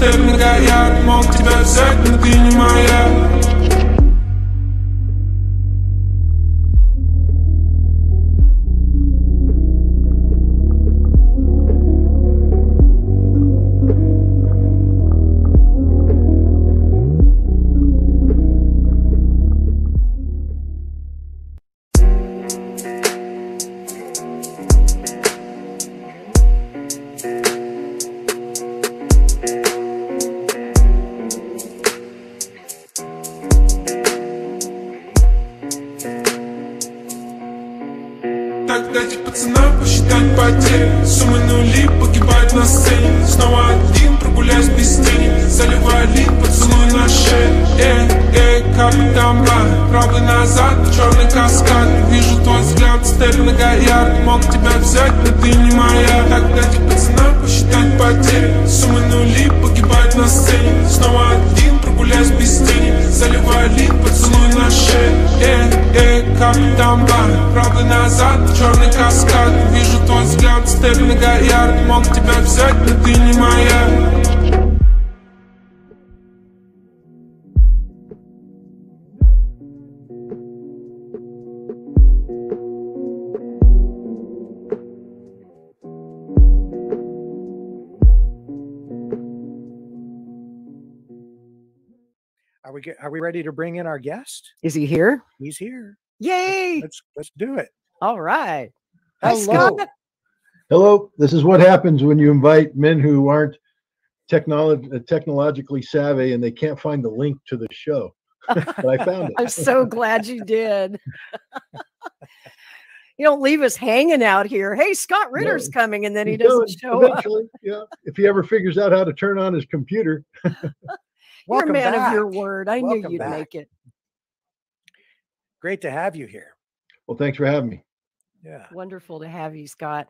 step, nigga, ja, mogę ci bez jak na dyni Are we get, are we ready to bring in our guest? Is he here? He's here. Yay! Let's let's do it. All right. Hi, Hello. Scott. Hello. This is what happens when you invite men who aren't technolo- uh, technologically savvy and they can't find the link to the show. but I found it. I'm so glad you did. you don't leave us hanging out here. Hey, Scott Ritter's coming, and then he He's doesn't doing- show up. eventually, Yeah. If he ever figures out how to turn on his computer. You're a Welcome man of your word. I Welcome knew you'd back. make it. Great to have you here. Well, thanks for having me. Yeah. Wonderful to have you, Scott.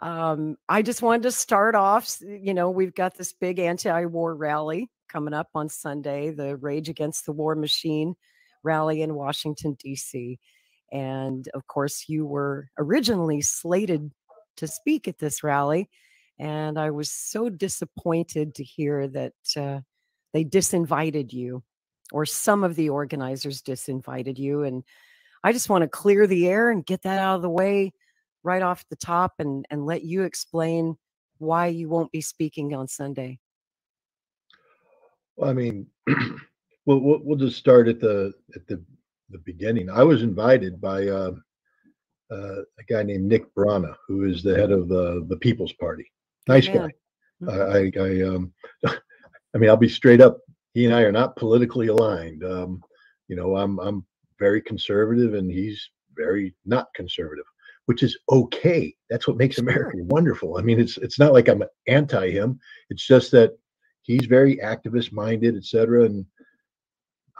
Um, I just wanted to start off. You know, we've got this big anti-war rally coming up on Sunday, the Rage Against the War Machine rally in Washington D.C. And of course, you were originally slated to speak at this rally, and I was so disappointed to hear that uh, they disinvited you, or some of the organizers disinvited you, and I just want to clear the air and get that out of the way right off the top and and let you explain why you won't be speaking on Sunday. Well, I mean, we'll, we'll we'll just start at the at the the beginning. I was invited by uh, uh, a guy named Nick Brana, who is the head of the the People's Party. Nice man. guy. I, I, I um, I mean, I'll be straight up. He and I are not politically aligned. Um, you know, I'm I'm very conservative, and he's very not conservative, which is okay. That's what makes. America wonderful. I mean, it's it's not like I'm anti him. It's just that he's very activist minded, et cetera. And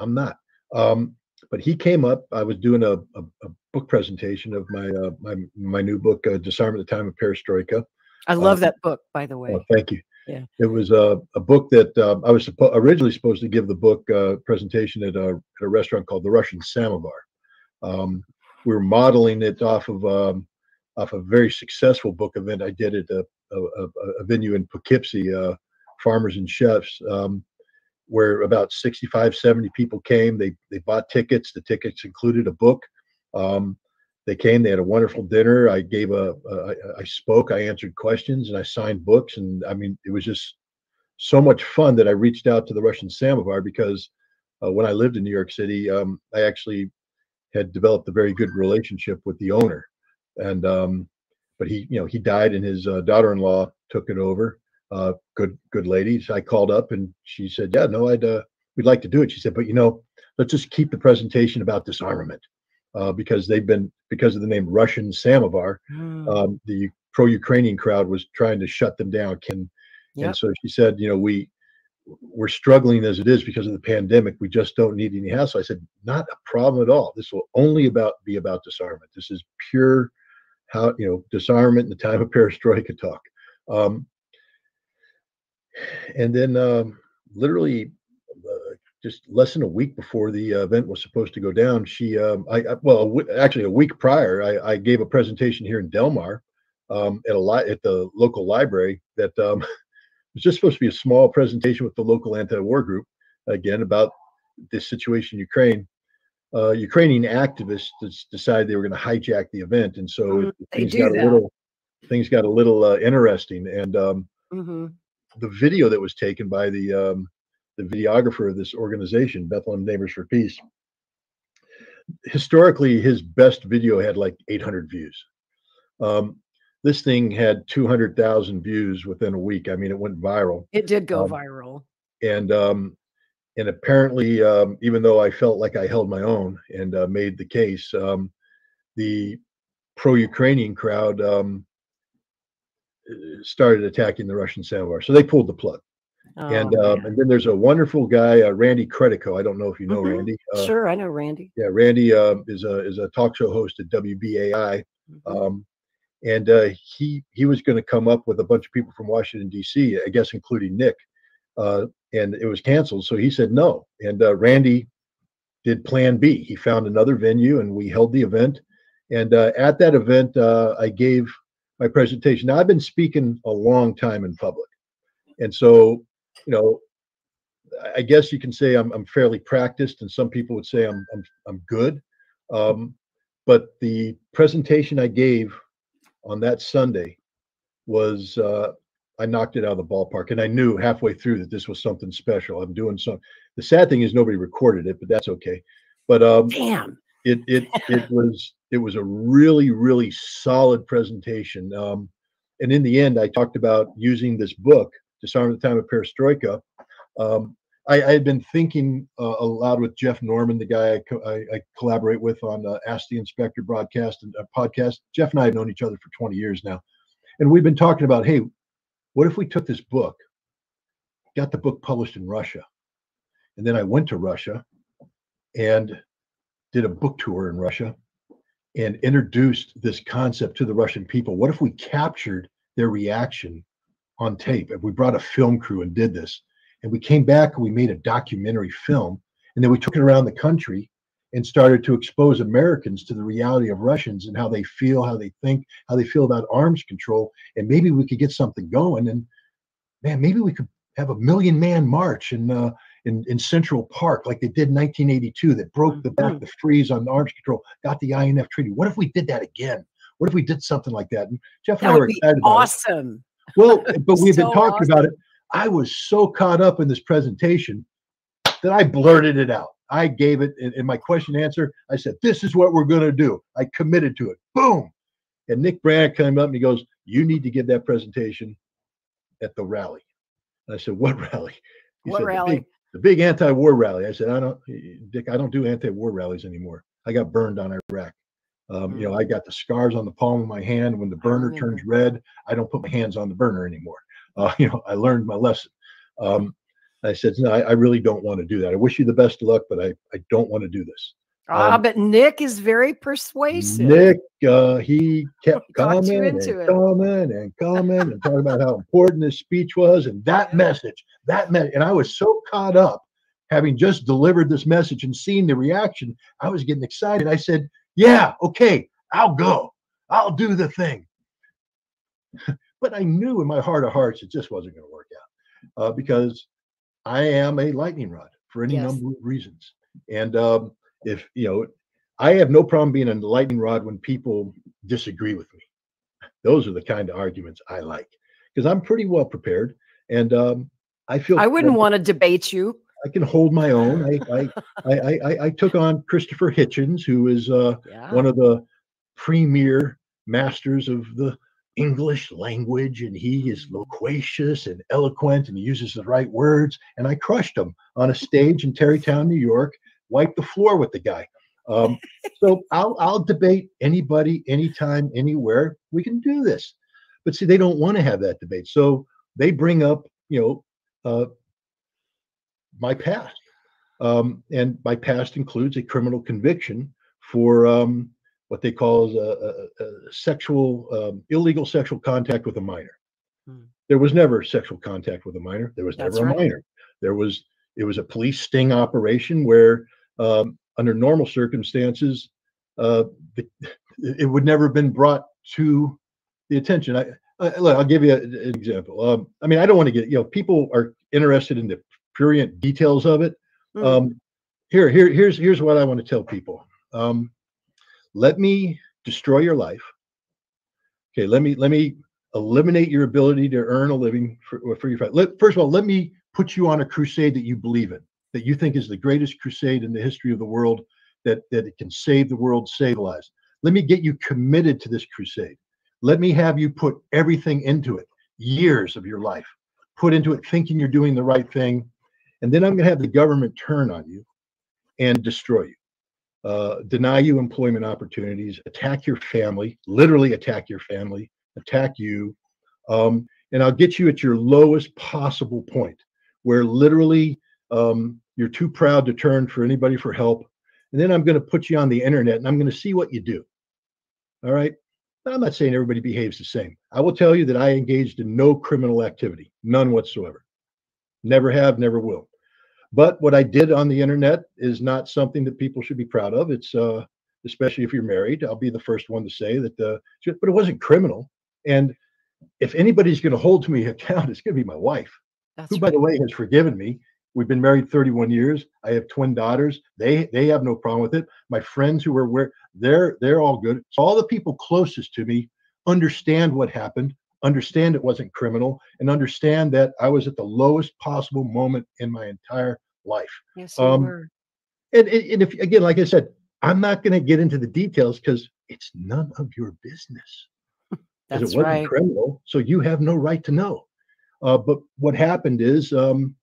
I'm not. Um, but he came up. I was doing a, a, a book presentation of my uh, my my new book, uh, at The Time of Perestroika. I love Uh, that book, by the way. Oh, thank you. Yeah. It was a, a book that um, I was suppo- originally supposed to give the book uh, presentation at a, at a restaurant called the Russian Samovar. Um, we were modeling it off of um, off a very successful book event I did at a, a, a, venue in Poughkeepsie, uh, Farmers and Chefs, um, where about 65, 70 people came. They they bought tickets. The tickets included a book. Um, they came. They had a wonderful dinner. I gave a, a I, spoke. I answered questions, and I signed books. And I mean, it was just so much fun that I reached out to the Russian Samovar because uh, when I lived in New York City, um, I actually had developed a very good relationship with the owner, and um, but he, you know, he died, and his uh, daughter-in-law took it over. Uh, good, good lady. So I called up, and she said, "Yeah, no, I'd uh, we'd like to do it." She said, "But you know, let's just keep the presentation about disarmament." Uh, because they've been because of the name Russian Samovar, Mm, um, the pro-Ukrainian crowd was trying to shut them down. Can Yep. and so she said, you know, we we're struggling as it is because of the pandemic. We just don't need any hassle. I said, not a problem at all. This will only about be about disarmament. This is pure how you know disarmament in the time of perestroika talk. Um, and then um, literally just less than a week before the uh, event was supposed to go down, she, um, I, I well, w- actually a week prior, I, I gave a presentation here in Delmar um, at a li- at the local library that um, was just supposed to be a small presentation with the local anti-war group again about this situation in Ukraine. Uh, Ukrainian activists decided they were going to hijack the event, and so Mm, it, things got that. a little things got a little uh, interesting. And um, mhm. the video that was taken by the um, the videographer of this organization, Bethlehem Neighbors for Peace. Historically, his best video had like 800 views. Um, this thing had 200,000 views within a week. I mean, it went viral, It did go Um, viral. and um, and apparently, um, even though I felt like I held my own and uh, made the case, um, the pro-Ukrainian crowd um, started attacking the Russian samovar. So they pulled the plug Oh, um, man. and then there's a wonderful guy, uh, Randy Credico. I don't know if you know Mhm. Randy. Uh, sure, I know Randy. Yeah, Randy uh, is a is a talk show host at WBAI, Mhm. um, and uh, he he was going to come up with a bunch of people from Washington D.C. I guess including Nick, uh, and it was canceled. So he said no, and uh, Randy did Plan B. He found another venue, and we held the event. And uh, at that event, uh, I gave my presentation. Now I've been speaking a long time in public, and so you know, I- guess you can say I'm, I'm fairly practiced, and some people would say I'm I'm, I'm good. Um, but the presentation I gave on that Sunday was uh, I knocked it out of the ballpark, and I knew halfway through that this was something special. I'm doing some. The sad thing is nobody recorded it, but that's okay. But um, Damn. it it it was it was a really really solid presentation um, and in the end i talked about using this book disarm the time of perestroika. Um, I, I had been thinking uh, aloud with jeff norman the guy i, co- I, I collaborate with on uh, ask the inspector broadcast and uh, podcast. Jeff and i have known each other for 20 years now. And we've been talking about hey what if we took this book got the book published in russia and then i went to russia and did a book tour in Russia and introduced this concept to the Russian people. What if we captured their reaction on tape? If we brought a film crew and did this, and we came back and we made a documentary film, and then we took it around the country and started to expose Americans to the reality of Russians and how they feel, how they think, how they feel about arms control, and maybe we could get something going. And man, maybe we could have a million man march in uh, in, in Central Park like they did in 1982 that broke the back Mhm. the freeze on arms control, got the INF treaty. What if we did that again? What if we did something like that? And Jeff and That I were would be excited awesome. Well, but we've been So talking about it. I was so caught up in this presentation that I blurted it out. I gave it in, in my question and answer. I said, "This is what we're going to do." I committed to it. Boom. And Nick Brana came up and he goes, "You need to give that presentation at the rally." And I said, "What rally?" He What said, "The big- the big anti-war rally. I said, I don't, Dick, I don't do anti-war rallies anymore. I got burned on Iraq. Um, You know, I got the scars on the palm of my hand. When the burner turns red, I don't put my hands on the burner anymore. Uh, you know, I learned my lesson. Um, I said, no, I, I really don't want to do that. I wish you the best of luck, but I, I don't want to do this. Ah, Um, but Nick is very persuasive. Nick, uh, he kept He coming and it. coming and coming and talking about how important his speech was and that message, that message. And I was so caught up having just delivered this message and seeing the reaction. I was getting excited. I said, yeah, okay, I'll go. I'll do the thing. but I knew in my heart of hearts it just wasn't going to work out uh, because I am a lightning rod for any Yes. number of reasons. And um, if you know, I have no problem being a lightning rod when people disagree with me. Those are the kind of arguments I like because I'm pretty well prepared and um, I feel I wouldn't want to debate you. I can hold my own. I I, I, I, I, I took on Christopher Hitchens, who is uh, Yeah. one of the premier masters of the English language, and he is loquacious and eloquent, and he uses the right words. And I crushed him on a stage in Tarrytown, New York. Wiped the floor with the guy. Um, so I'll I'll debate anybody, anytime, anywhere. We can do this. But see, they don't want to have that debate. So they bring up, you know, uh, my past. Um, and my past includes a criminal conviction for um, what they call a, a, a sexual, um, illegal sexual contact with a minor. Hmm. There was never sexual contact with a minor. There was That's never a right. minor. There was, it was a police sting operation where, um, under normal circumstances, uh, the, it would never have been brought to the attention. I, I look, I'll give you an example. Um, I mean, I don't want to get, you know, people are interested in the prurient details of it. Mm. Um, here, here, here's here's what I want to tell people. Um, let me destroy your life. Okay, let me let me eliminate your ability to earn a living for, for your family. Let, first of all, let me put you on a crusade that you believe in, that you think is the greatest crusade in the history of the world, that that it can save the world, save lives. Let me get you committed to this crusade. Let me have you put everything into it, years of your life, put into it, thinking you're doing the right thing, and then I'm going to have the government turn on you and destroy you, uh, deny you employment opportunities, attack your family, literally attack your family, attack you, um, and I'll get you at your lowest possible point, where literally um, you're too proud to turn for anybody for help, and then I'm going to put you on the internet and I'm going to see what you do. All right. I'm not saying everybody behaves the same. I will tell you that I engaged in no criminal activity, none whatsoever. Never have, never will. But what I did on the internet is not something that people should be proud of. It's uh, especially if you're married. I'll be the first one to say that. Uh, but it wasn't criminal. And if anybody's going to hold to me account, it's going to be my wife, That's who, by the way, has forgiven me. We've been married 31 years. I have twin daughters. They they have no problem with it. My friends who are where they're they're all good. So all the people closest to me understand what happened, understand it wasn't criminal, and understand that I was at the lowest possible moment in my entire life. Yes, you um, were. And, and and if again, like I said, I'm not going to get into the details because it's none of your business. That's it wasn't right. criminal, so you have no right to know. Uh, but what happened is um,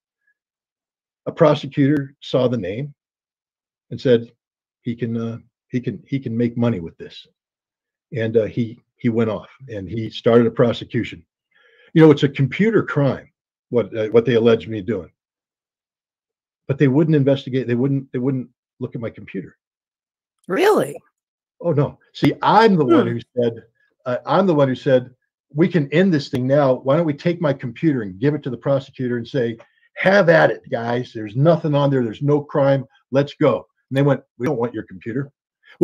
a prosecutor saw the name and said he can uh, he can he can make money with this, and uh, he he went off and he started a prosecution. You know, it's a computer crime what uh, what they alleged me doing, but they wouldn't investigate. They wouldn't they wouldn't look at my computer. Really? Oh no! See, I'm the one Hmm. who said, uh, I'm the one who said we can end this thing now. Why don't we take my computer and give it to the prosecutor and say, have at it, guys. There's nothing on there. There's no crime. Let's go. And they went, we don't want your computer.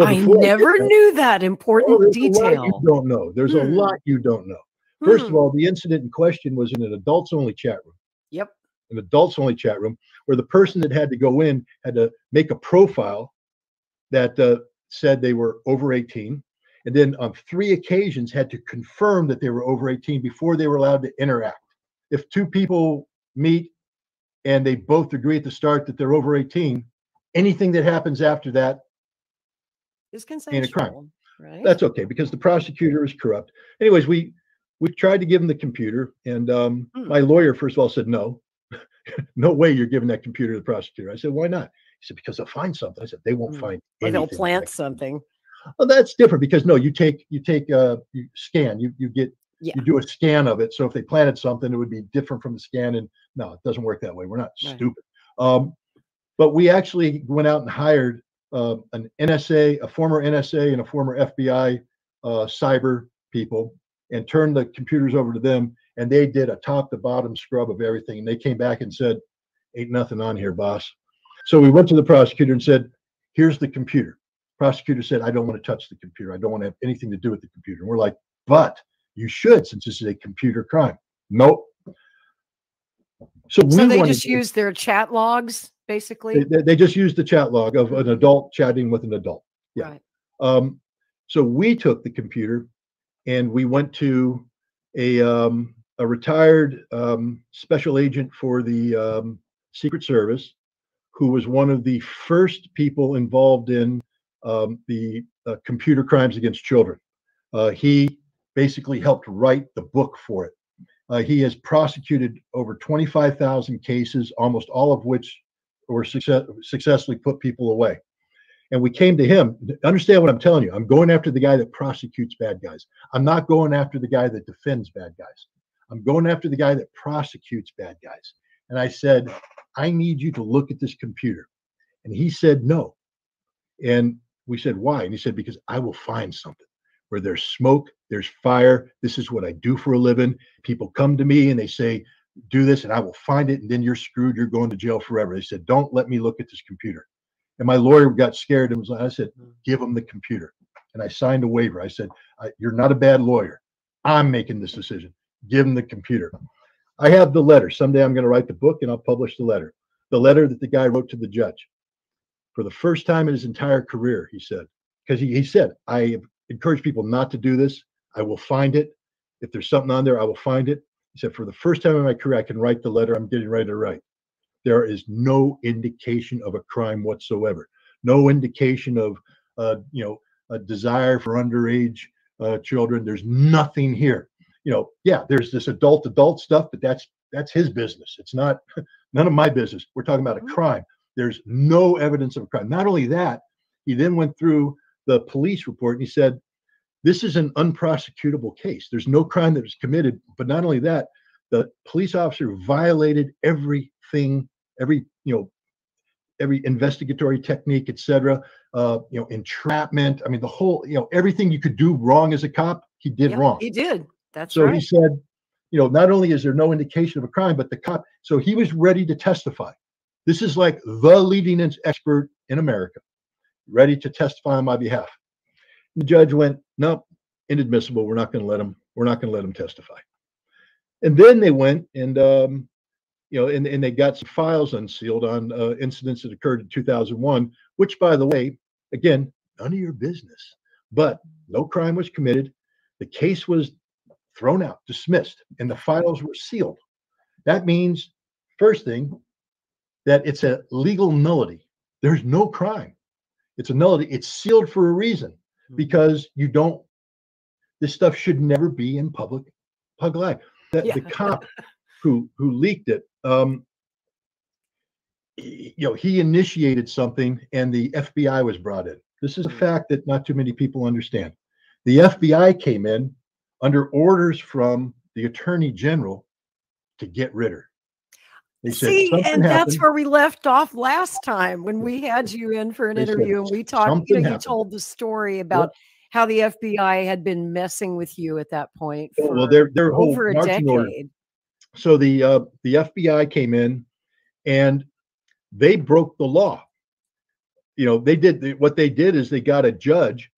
I before did never that- knew that important lot detail. you don't know. There's a Hmm. lot you don't know. First of Hmm. all, the incident in question was in an adults only chat room Yep. an adults only chat room where the person that had to go in had to make a profile that uh, said they were over 18 and then on three occasions had to confirm that they were over 18 before they were allowed to interact if two people meet and they both agree at the start that they're over 18 anything that happens after that It's Ain't a crime. consensual, right? that's okay because the prosecutor is corrupt anyways we we tried to give him the computer and um, Hmm. my lawyer first of all said no no way you're giving that computer to the prosecutor i said why not he said because they'll find something i said they won't Hmm. find or they'll anything." plant something. well that's different because no you take you take uh you scan you you get Yeah. You do a scan of it. So if they planted something, it would be different from the scan. And no, it doesn't work that way. We're not Right. stupid. Um, but we actually went out and hired uh, an NSA, a former NSA, and a former FBI uh, cyber people, and turned the computers over to them. And they did a top to bottom scrub of everything. And they came back and said, "Ain't nothing on here, boss." So we went to the prosecutor and said, "Here's the computer." Prosecutor said, "I don't want to touch the computer. I don't want to have anything to do with the computer." And we're like, "But you should, since this is a computer crime." Nope. So, So they just use their chat logs, basically. they, they- they just used the chat log of an adult chatting with an adult. yeah. Right. Um, so we took the computer and we went to a um, a retired um, special agent for the um, Secret Service, who was one of the first people involved in um, the uh, computer crimes against children. Uh, he basically helped write the book for it. Uh, he has prosecuted over 25,000 cases, almost all of which were success- successfully put people away. And we came to him. Understand what I'm telling you. I'm going after the guy that prosecutes bad guys. I'm not going after the guy that defends bad guys. I'm going after the guy that prosecutes bad guys. And I said, I need you to look at this computer. And he said, no. And we said, why? And he said, because I will find something where there's smoke, there's fire. This is what I do for a living. People come to me and they say, do this, and I will find it. And then you're screwed. You're going to jail forever. They said, don't let me look at this computer. And my lawyer got scared and was like, I said, give him the computer. And I signed a waiver. I said, I, you're not a bad lawyer. I'm making this decision. Give him the computer. I have the letter. Someday I'm going to write the book and I'll publish the letter. The letter that the guy wrote to the judge. For the first time in his entire career, he said, because he, he said, I encourage people not to do this. I will find it. If there's something on there, I will find it. He said, for the first time in my career, I can write the letter I'm getting ready to write. There is no indication of a crime whatsoever. No indication of, uh, you know, a desire for underage uh, children. There's nothing here. You know, yeah, there's this adult adult stuff, but that's that's his business. It's not none of my business. We're talking about a Mhm. crime. There's no evidence of a crime. Not only that, he then went through the police report and he said, this is an unprosecutable case. There's no crime that was committed. But not only that, the police officer violated everything, every, you know, every investigatory technique, et cetera, uh, you know, entrapment. I mean, the whole, you know, everything you could do wrong as a cop, he did wrong. He did. That's right. So right. he said, you know, not only is there no indication of a crime, but the cop, so he was ready to testify. This is like the leading expert in America, ready to testify on my behalf. The judge went, no, inadmissible. We're not going to let him, we're not going to let him testify. And then they went and, um, you know, and, and they got some files unsealed on uh, incidents that occurred in 2001, which, by the way, again, none of your business, but no crime was committed. The case was thrown out, dismissed, and the files were sealed. That means, first thing, that it's a legal nullity. There's no crime. It's a nullity. It's sealed for a reason because you don't. This stuff should never be in public public life. That Yeah. the cop who who leaked it, um, you know, he initiated something, and the FBI was brought in. This is a fact that not too many people understand. The FBI came in under orders from the Attorney General to get rid of her. They See, and that's where we left off last time when we had you in for an They interview and we talked. You know, you told the story about how the FBI had been messing with you at that point for well, their their whole over a marching order. decade. So the uh, the FBI came in, and they broke the law. You know, they did what they did is they got a judge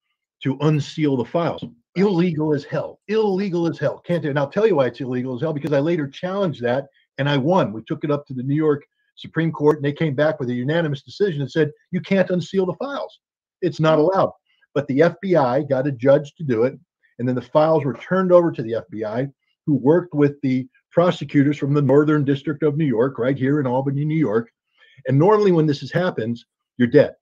to unseal the files. Illegal as hell. Illegal as hell. Can't do. And I'll tell you why it's illegal as hell because I later challenged that and I won. We took it up to the New York Supreme Court and they came back with a unanimous decision and said you can't unseal the files. It's not allowed. But the FBI got a judge to do it, and then the files were turned over to the FBI, who worked with the prosecutors from the Northern District of New York, right here in Albany, New York. And normally, when this is, happens, you're dead.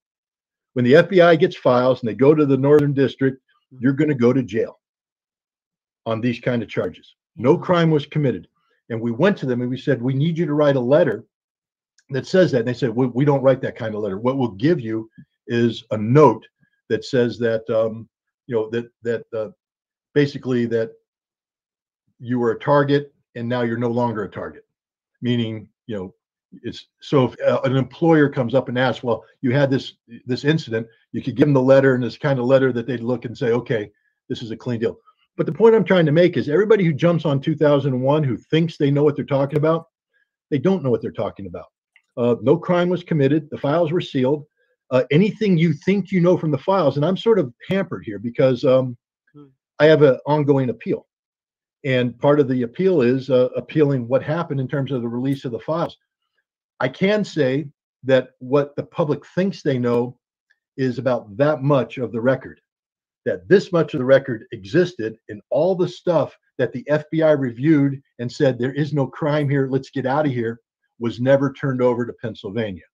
When the FBI gets files and they go to the Northern District, you're going to go to jail on these kind of charges. No mm-hmm. crime was committed. And we went to them and we said, We need you to write a letter that says that. And they said, We, we don't write that kind of letter. What we'll give you is a note that says that, um, you know, that, that uh, basically that you were a target and now you're no longer a target. Meaning, you know, it's so if uh, an employer comes up and asks, well, you had this this incident, you could give them the letter and this kind of letter that they'd look and say, okay, this is a clean deal. But the point I'm trying to make is everybody who jumps on 2001 who thinks they know what they're talking about, they don't know what they're talking about. Uh, no crime was committed. The files were sealed. Uh, anything you think you know from the files, and I'm sort of hampered here because um, Hmm. I have an ongoing appeal. And part of the appeal is uh, appealing what happened in terms of the release of the files. I can say that what the public thinks they know is about that much of the record, that this much of the record existed, and all the stuff that the FBI reviewed and said there is no crime here, let's get out of here, was never turned over to Pennsylvania.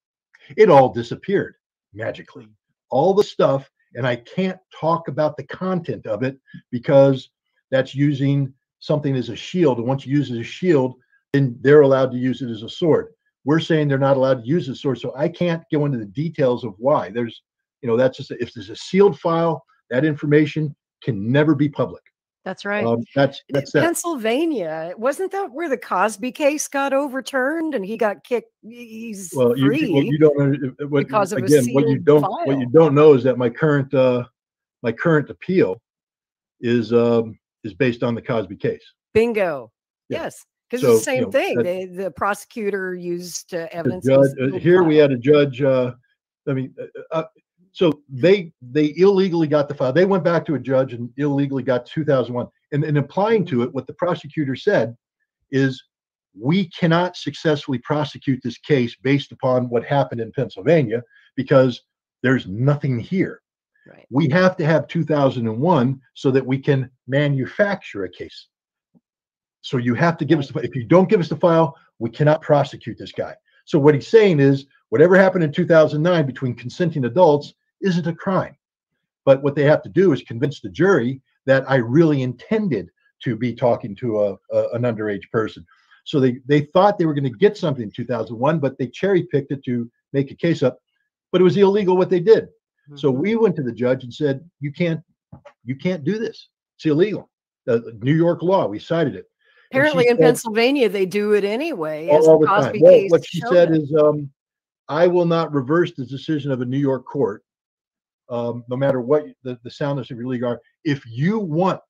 It all disappeared magically. All the stuff, and I can't talk about the content of it because that's using something as a shield. And once you use it as a shield, then they're allowed to use it as a sword. We're saying they're not allowed to use the sword, so I can't go into the details of why. There's, you know, that's just if there's a sealed file, that information can never be public. That's right. Um, that's that's that. Pennsylvania, wasn't that where the Cosby case got overturned and he got kicked? He's Well, you, free. what you don't uh, what, because of again what you don't what you don't know is that my current uh my current appeal is um is based on the Cosby case. Bingo. Yeah. Yes, because So, it's the you same know, thing. They, the prosecutor used uh, evidence. judge, uh, here we had a judge. Uh, I mean, so they they illegally got the file. They went back to a judge and illegally got 2001. And, and applying to it, what the prosecutor said is, we cannot successfully prosecute this case based upon what happened in Pennsylvania because there's nothing here. Right. We have to have 2001 so that we can manufacture a case. So you have to give us the fi- if you don't give us the file, we cannot prosecute this guy. So what he's saying is whatever happened in 2009 between consenting adults isn't a crime. But what they have to do is convince the jury that I really intended to be talking to a, a- an underage person. So they they thought they were going to get something in 2001, but they cherry picked it to make a case up. But it was illegal what they did. So Mhm. we went to the judge and said, "You can't, you can't do this. It's illegal." Uh, New York law. We cited it. Apparently in said- Pennsylvania they do it anyway. all, as all the time. Well, what she said us. is, um, "I will not reverse the decision of a New York court, um, no matter what the, the soundness of your league are. If you want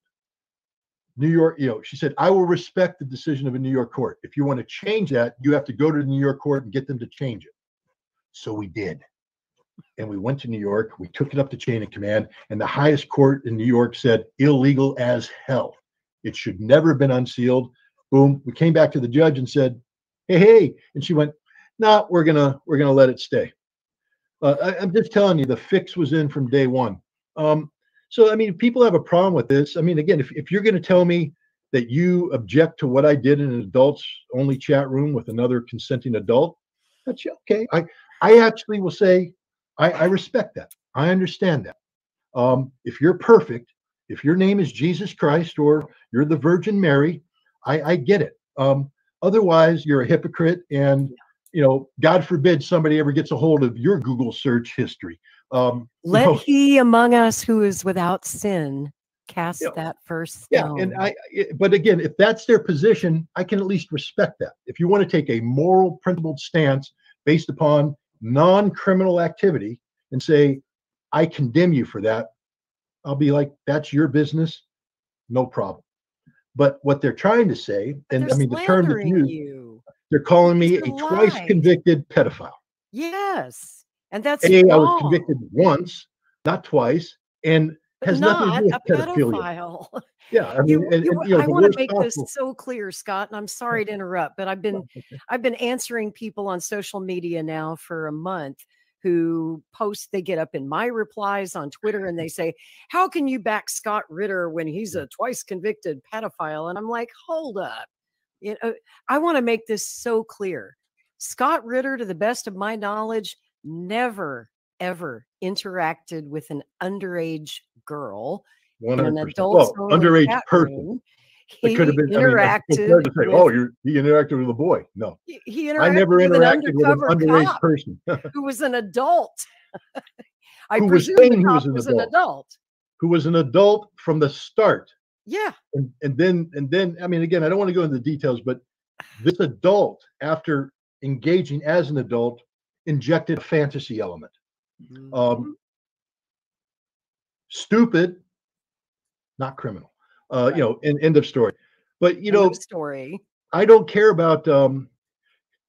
New York, you know," she said, "I will respect the decision of a New York court. If you want to change that, you have to go to the New York court and get them to change it." So we did. And we went to New York. We took it up the chain of command, and the highest court in New York said illegal as hell. It should never have been unsealed. Boom. We came back to the judge and said, "Hey, hey," and she went, "No, we're gonna we're gonna let it stay." Uh, I, I'm just telling you, the fix was in from day one. Um, so I mean, people have a problem with this. I mean, again, if if you're going to tell me that you object to what I did in an adults only chat room with another consenting adult, that's okay. I I actually will say I, I respect that. I understand that. Um, if you're perfect, if your name is Jesus Christ or you're the Virgin Mary, I, I get it. Um, otherwise, you're a hypocrite, and you know, God forbid somebody ever gets a hold of your Google search history. Um, you Let know, he among us who is without sin cast Yeah. that first yeah, and I. But again, if that's their position, I can at least respect that. If you want to take a moral, principled stance based upon non-criminal activity and say, "I condemn you for that," I'll be like, "That's your business, no problem." But what they're trying to say, and I mean the term that's used, you. They're calling me a twice convicted pedophile. Yes, and that's A, I was convicted once, not twice, and but has nothing to do with pedophilia. pedophile. Yeah, I mean, You- and, you- and, you know, I want to make possible- this so clear, Scott, and I'm sorry to interrupt, but I've been I've been answering people on social media now for a month who post they get up in my replies on Twitter and they say, "How can you back Scott Ritter when he's a twice convicted pedophile?" And I'm like, "Hold up. You know, I want to make this so clear. Scott Ritter to the best of my knowledge never ever interacted with an underage girl an 100%. adult Well, underage person. room. It He could have been. I mean, interacted. to say, oh, with, oh, you're, he interacted with a boy. No, he, he interacted I never with interacted an with an underage person who was an adult. I Who was presume saying the he was an was an adult. adult. who was an adult from the start. Yeah. and, and then and then i mean again i don't want to go into the details but this adult after engaging as an adult injected a fantasy element Mhm. um stupid not criminal uh you know and end of story but you End know story. i don't care about um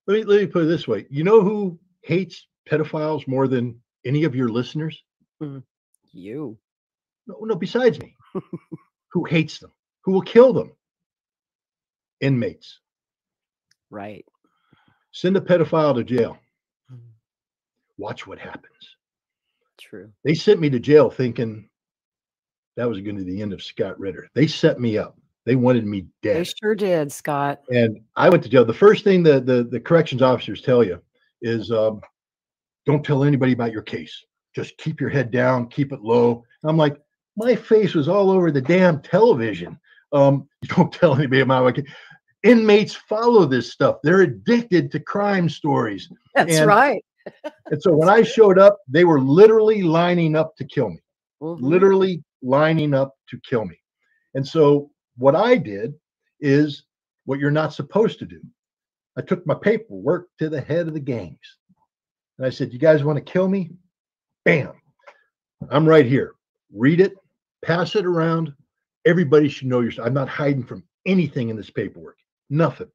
let me let me put it this way you know who hates pedophiles more than any of your listeners You. no no besides me who hates them who will kill them inmates Right. send a pedophile to jail Mhm. watch what happens True. they sent me to jail thinking that was going to be the end of Scott Ritter. They set me up. They wanted me dead. They sure did, Scott. And I went to jail. The first thing the the, the corrections officers tell you is um, don't tell anybody about your case. Just keep your head down, keep it low. I'm like, my face was all over the damn television. Um, don't tell anybody about my case. Inmates follow this stuff. They're addicted to crime stories. That's And- right. And so when I showed up, they were literally lining up to kill me. Mhm. literally lining up to kill me. And so what I did is what you're not supposed to do. I took my paperwork to the head of the gangs. And I said, You guys want to kill me? Bam. I'm right here. Read it, pass it around. Everybody should know your stuff. I'm not hiding from anything in this paperwork. Nothing.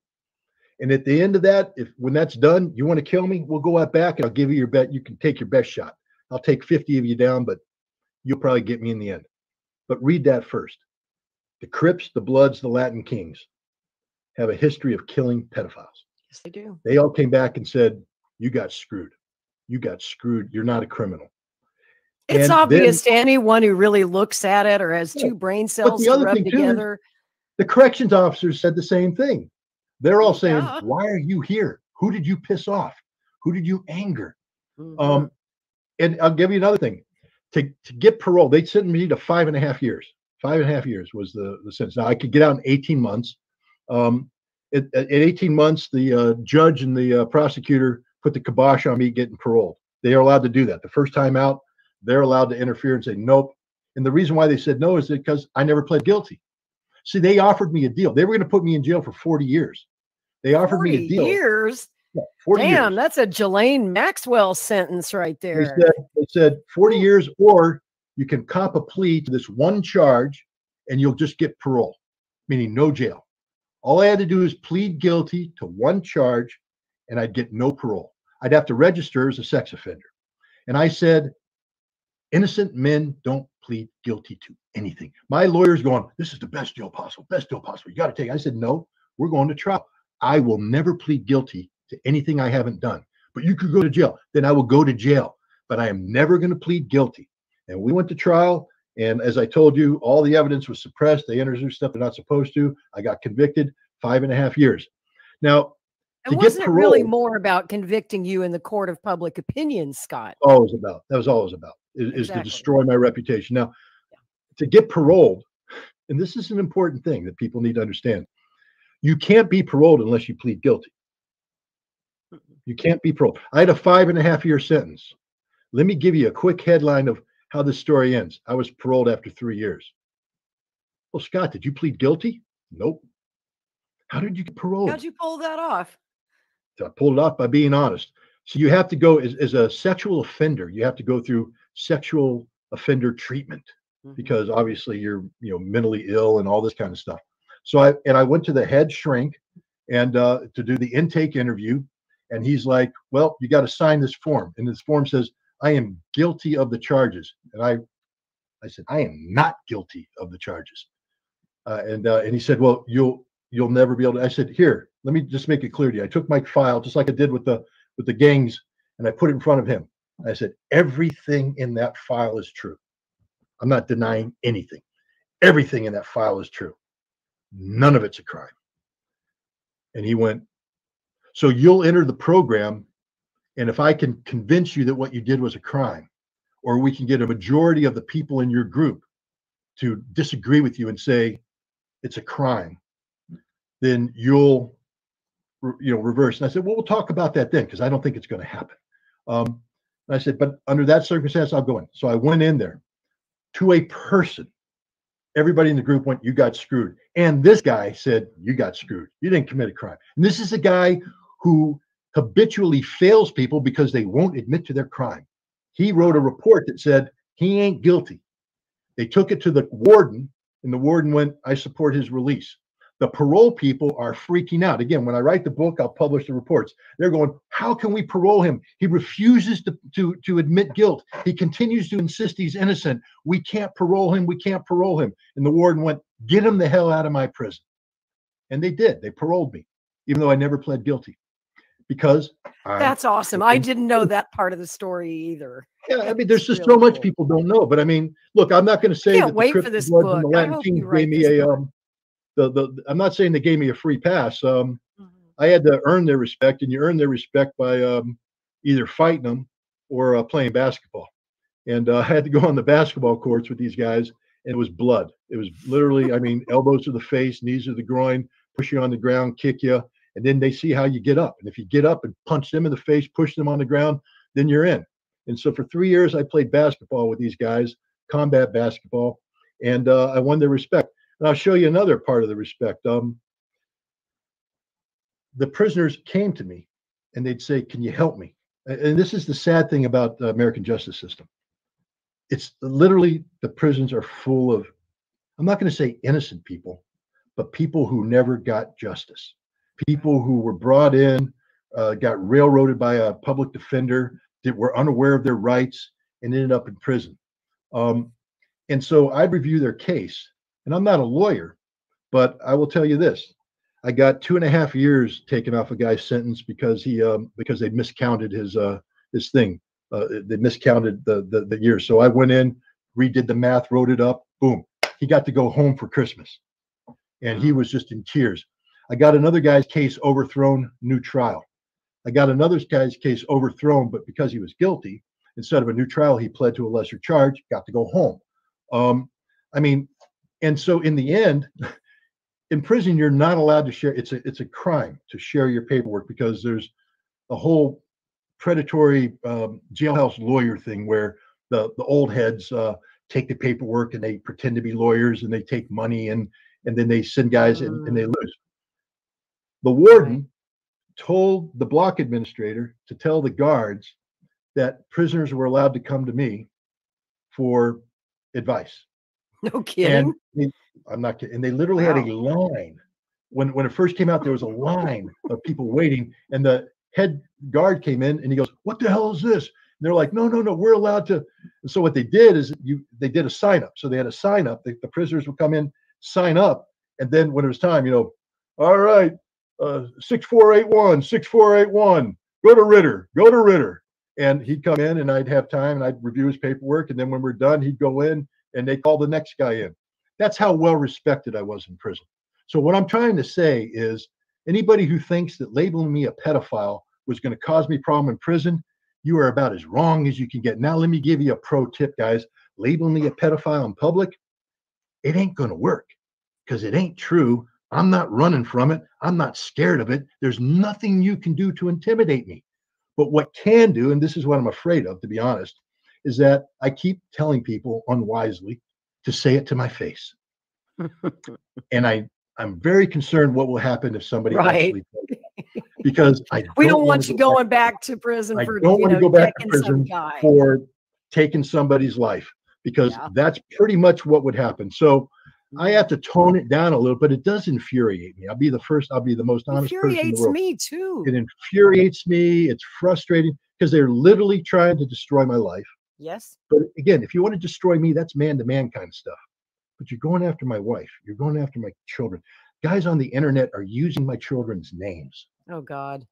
And at the end of that, if when that's done, you want to kill me, we'll go out back and I'll give you your bet. You can take your best shot. I'll take 50 of you down, but you'll probably get me in the end. But read that first. The Crips, the Bloods, the Latin Kings have a history of killing pedophiles. Yes, they do. They all came back and said, You got screwed. You got screwed. You're not a criminal. It's And obvious to anyone who really looks at it or has Yeah, two brain cells the other rub thing, together. The corrections officers said the same thing. They're all saying, Yeah. Why are you here? Who did you piss off? Who did you anger? Mhm. Um, and I'll give you another thing. To, to get parole, they sent me to five and a half years. Five and a half years was the, the sentence. Now I could get out in 18 months. Um, at, at 18 months, the uh, judge and the uh, prosecutor put the kibosh on me getting paroled. They are allowed to do that. The first time out, they're allowed to interfere and say nope. And the reason why they said no is because I never pled guilty. See, they offered me a deal. They were going to put me in jail for 40 years. They offered 40 me a deal. years. Yeah, 40 Damn, years. that's a Ghislaine Maxwell sentence right there. They said, they said 40 years, or you can cop a plea to this one charge and you'll just get parole, meaning no jail. All I had to do is plead guilty to one charge and I'd get no parole. I'd have to register as a sex offender. And I said, innocent men don't plead guilty to anything. My lawyer's going, this is the best deal possible, best deal possible. You got to take. it." I said, no, we're going to trial. I will never plead guilty to anything I haven't done. But you could go to jail. Then I will go to jail. But I am never going to plead guilty. And we went to trial. And as I told you, all the evidence was suppressed. They introduced stuff they're not supposed to. I got convicted five and a half years. Now, and wasn't it really more about convicting you in the court of public opinion, Scott? was about. That was all it was about. Is, is to destroy my reputation. Now, to get paroled, and this is an important thing that people need to understand. You can't be paroled unless you plead guilty. You can't be paroled. I had a five and a half year sentence. Let me give you a quick headline of how this story ends. I was paroled after three years. Well, Scott, did you plead guilty? Nope. How did you get paroled? How'd you pull that off? I pulled it off by being honest. So you have to go as, as a sexual offender, you have to go through sexual offender treatment Mhm. because obviously you're you know mentally ill and all this kind of stuff. So I and I went to the head shrink and uh, to do the intake interview, and he's like, "Well, you got to sign this form," and this form says, "I am guilty of the charges," and I, I said, "I am not guilty of the charges," uh, and uh, and he said, "Well, you'll you'll never be able to." I said, "Here, let me just make it clear to you. I took my file just like I did with the with the gangs, and I put it in front of him. I said, everything in that file is true. I'm not denying anything. Everything in that file is true. None of it's a crime. And he went, So you'll enter the program, and if I can convince you that what you did was a crime, or we can get a majority of the people in your group to disagree with you and say it's a crime, then you'll you know reverse. And I said, Well, we'll talk about that then, because I don't think it's going to happen. Um, and I said, but under that circumstance, I'll go in. So I went in there to a person. everybody in the group went, "You got screwed," and this guy said, "You got screwed. You didn't commit a crime." And this is a guy who habitually fails people because they won't admit to their crime. He wrote a report that said he ain't guilty. They took it to the warden, and the warden went, I support his release. The parole people are freaking out. Again, when I write the book, I'll publish the reports. They're going, How can we parole him? He refuses to, to, to admit guilt. He continues to insist he's innocent. We can't parole him. We can't parole him. And the warden went, Get him the hell out of my prison. And they did. They paroled me, even though I never pled guilty because I, That's awesome. I didn't know that part of the story either. yeah, I mean, there's just really so much cool. people don't know. But I mean, look, I'm not going to say that the wait for Cryptic this the book. Latin hope Kings you write gave me a um, the the. I'm not saying they gave me a free pass. Um, Mhm. I had to earn their respect, and you earn their respect by um, either fighting them or uh, playing basketball. And uh, I had to go on the basketball courts with these guys, and it was blood. It was literally, I mean, elbows to the face, knees to the groin, push you on the ground, kick you, and then they see how you get up. And if you get up and punch them in the face, push them on the ground, then you're in. And so for three years, I played basketball with these guys, combat basketball, and uh, I won their respect. And I'll show you another part of the respect. Um, the prisoners came to me and they'd say, Can you help me? And this is the sad thing about the American justice system. It's literally the prisons are full of, I'm not going to say innocent people, but people who never got justice. People who were brought in, uh, got railroaded by a public defender, that were unaware of their rights, and ended up in prison. Um, and so I'd review their case, and I'm not a lawyer, but I will tell you this: I got two and a half years taken off a guy's sentence because he um, because they miscounted his uh, his thing. Uh, they miscounted the, the the years. So I went in, redid the math, wrote it up. Boom, he got to go home for Christmas, and he was just in tears. I got another guy's case overthrown, new trial. I got another guy's case overthrown, but because he was guilty, instead of a new trial, he pled to a lesser charge, got to go home. Um, I mean, and so in the end, in prison, you're not allowed to share. It's a it's a crime to share your paperwork because there's a whole predatory um, jailhouse lawyer thing where the the old heads uh, take the paperwork and they pretend to be lawyers and they take money and and then they send guys and, and they lose. The warden told the block administrator to tell the guards that prisoners were allowed to come to me for advice. No kidding. And they, I'm not kidding. And they literally had a line. When when it first came out, there was a line of people waiting, and the head guard came in and he goes, "What the hell is this?" And they're like, "No, no, no, we're allowed to." And so what they did is you they did a sign up. So they had a sign up. The, the prisoners would come in, sign up, and then when it was time, you know, all right, uh, six four eight one, six four eight one, go to Ritter, go to Ritter, and he'd come in, and I'd have time, and I'd review his paperwork, and then when we're done, he'd go in, and they call the next guy in. That's how well respected I was in prison. So what I'm trying to say is anybody who thinks that labeling me a pedophile was going to cause me problem in prison, you are about as wrong as you can get. Now let me give you a pro tip, guys. Labeling me a pedophile in public, it ain't going to work because it ain't true. I'm not running from it. I'm not scared of it. There's nothing you can do to intimidate me. But what can do, and this is what I'm afraid of, to be honest, is that I keep telling people unwisely to say it to my face. and I I'm very concerned what will happen if somebody Right. actually does that. because I we don't wanna you go going back to prison I for don't you wanna go back to prison for taking somebody's life because Yeah. that's pretty much what would happen. So I mm-hmm. have to tone it down a little, but it does infuriate me. I'll be the first, I'll be the most honest person infuriates world. me too. It infuriates me. It's frustrating because they're literally trying to destroy my life. Yes. But again, if you want to destroy me, that's man to man kind of stuff. But you're going after my wife. You're going after my children. Guys on the internet are using my children's names. Oh God.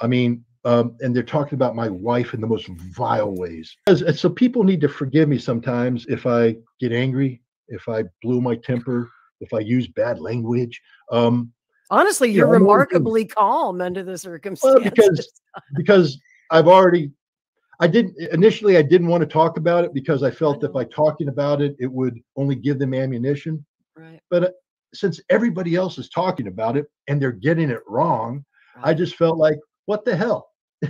I mean, um, and they're talking about my wife in the most vile ways. As- and so people need to forgive me sometimes if I get angry, if I blew my temper, if I use bad language. Um, Honestly, you're remarkably calm under the circumstances. Well, because because I've already I didn't initially I didn't want to talk about it because I felt that know. by talking about it it would only give them ammunition. right. But uh, since everybody else is talking about it and they're getting it wrong, I just felt like, what the hell?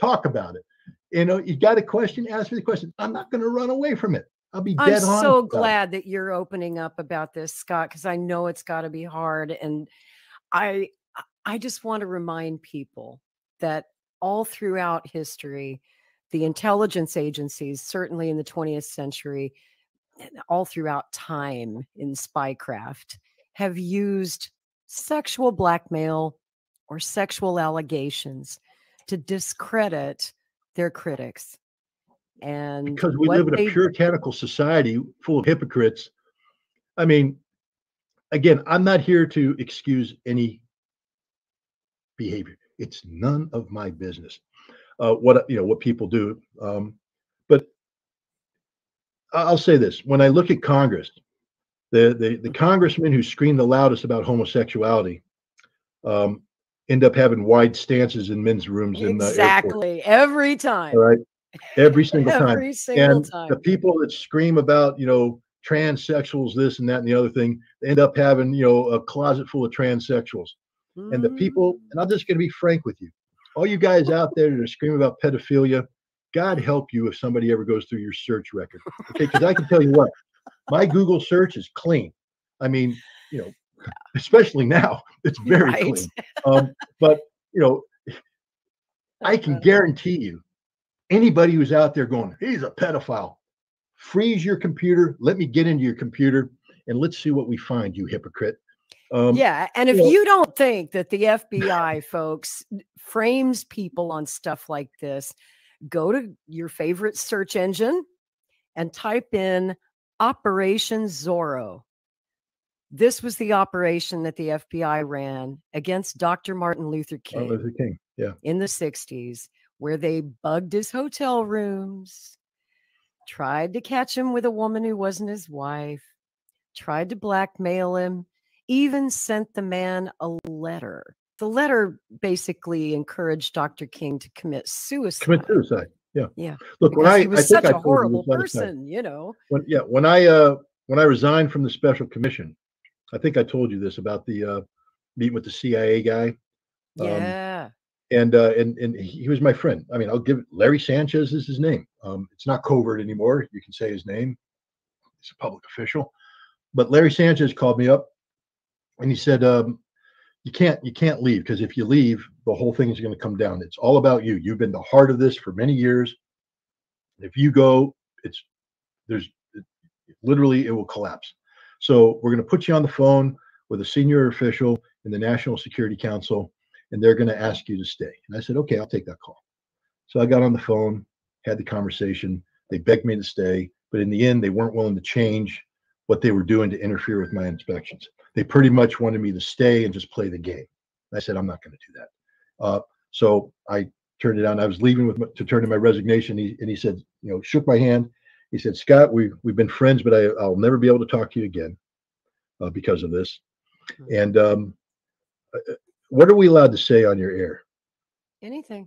Talk about it. You know, you got a question, ask me the question. I'm not going to run away from it. I'll be dead on. I'm so glad that you're opening up about this, Scott, because I know it's got to be hard. And I I just want to remind people that all throughout history, the intelligence agencies, certainly in the 20th century, all throughout time in spycraft, have used sexual blackmail or sexual allegations to discredit their critics. And because we live in a puritanical society full of hypocrites. I mean, again, I'm not here to excuse any behavior. It's none of my business. Uh, what you know, what people do. Um, but I'll say this: when I look at Congress, the the, the congressmen who scream the loudest about homosexuality um, end up having wide stances in men's rooms in the exactly every time. All right, every single time Every single and time. the people that scream about you know transsexuals this and that and the other thing they end up having you know a closet full of transsexuals and the people Mm. and i'm just going to be frank with you all you guys out there that are screaming about pedophilia god help you if somebody ever goes through your search record okay because i can tell you what my google search is clean i mean you know especially now it's very Right. clean um, but you know I can guarantee you, anybody who's out there going, he's a pedophile, freeze your computer. Let me get into your computer and let's see what we find, you hypocrite. Um, yeah, and if well- you don't think that the FBI folks frames people on stuff like this, go to your favorite search engine and type in Operation Zorro. This was the operation that the FBI ran against Dr. Martin Luther Martin King Luther King. Yeah. in the 60s, where they bugged his hotel rooms, tried to catch him with a woman who wasn't his wife, tried to blackmail him, even sent the man a letter. The letter basically encouraged Dr. King to commit suicide. Commit suicide. Yeah. Yeah, Look, when I, he was I think such I a you horrible time. person, you know. When, yeah. When I, uh, when I resigned from the special commission, I think I told you this about the, uh, meeting with the CIA guy. Um, Yeah. and uh, and and he was my friend. I mean, I'll give Larry Sanchez is his name. Um, it's not covert anymore. You can say his name. He's a public official. But Larry Sanchez called me up, and he said, um, "You can't you can't leave because if you leave, the whole thing is going to come down. It's all about you. You've been the heart of this for many years. If you go, it's there's it, literally it will collapse. So we're going to put you on the phone with a senior official in the National Security Council." and they're going to ask you to stay. And I said, okay, I'll take that call. So I got on the phone, had the conversation. They begged me to stay, but in the end, they weren't willing to change what they were doing to interfere with my inspections. They pretty much wanted me to stay and just play the game. I said, I'm not going to do that. Uh, so I turned it down. I was leaving with my, to turn in my resignation. He, and he said, you know, shook my hand. He said, Scott, we we've been friends, but I, I'll never be able to talk to you again uh, because of this. And um, uh, what are we allowed to say on your air? Anything.